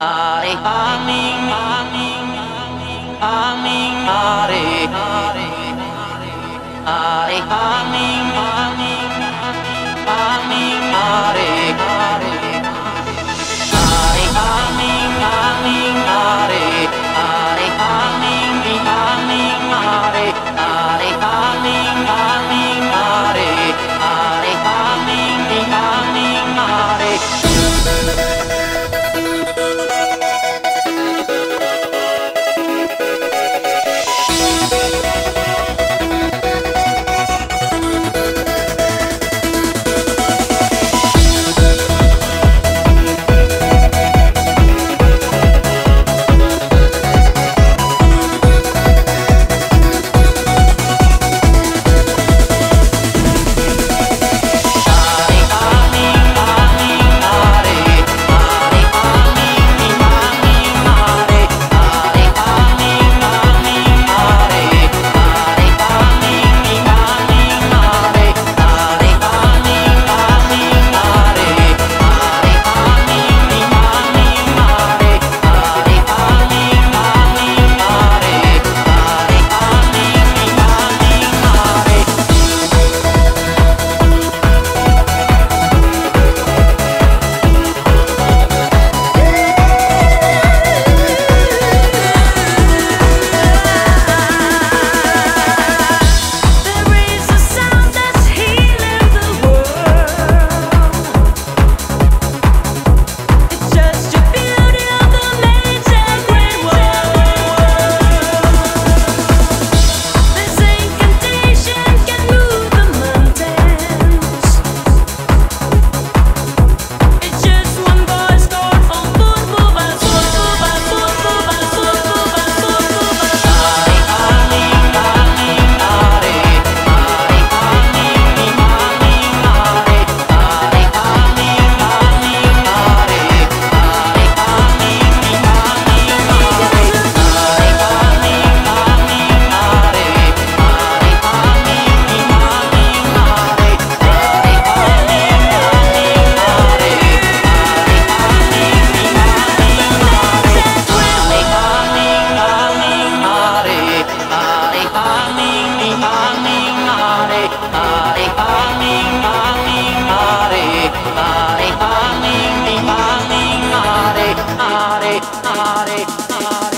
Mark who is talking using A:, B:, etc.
A: Are amin amin amin are are
B: Hare, Hare, Hare.